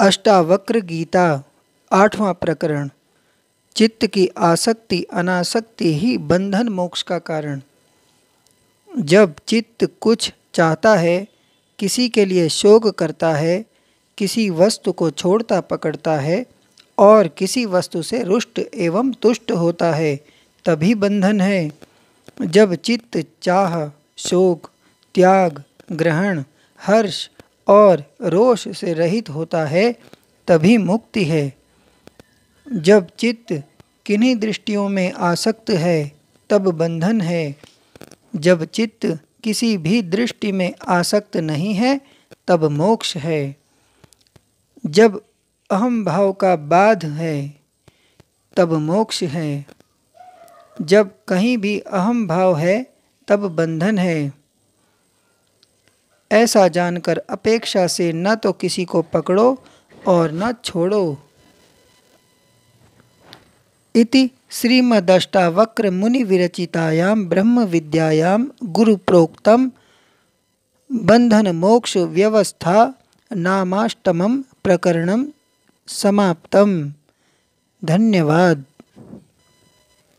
अष्टावक्र गीता, आठवां प्रकरण। चित्त की आसक्ति, अनासक्ति ही बंधन मोक्ष का कारण। जब चित्त कुछ चाहता है, किसी के लिए शोक करता है, किसी वस्तु को छोड़ता पकड़ता है, और किसी वस्तु से रुष्ट एवं तुष्ट होता है, तभी बंधन है। जब चित्त चाह, शोक, त्याग, ग्रहण, हर्ष और रोष से रहित होता है, तभी मुक्ति है। जब चित्त किन्हीं दृष्टियों में आसक्त है, तब बंधन है। जब चित्त किसी भी दृष्टि में आसक्त नहीं है, तब मोक्ष है। जब अहम भाव का बाध है, तब मोक्ष है। जब कहीं भी अहम भाव है, तब बंधन है। ऐसा जानकर अपेक्षा से न तो किसी को पकड़ो और न छोड़ो। इति श्रीमदष्टावक्र मुनि विरचितायां ब्रह्म विद्यायां गुरुप्रोक्तम बंधन मोक्ष व्यवस्था नामाष्टमं प्रकरणं समाप्तम। धन्यवाद।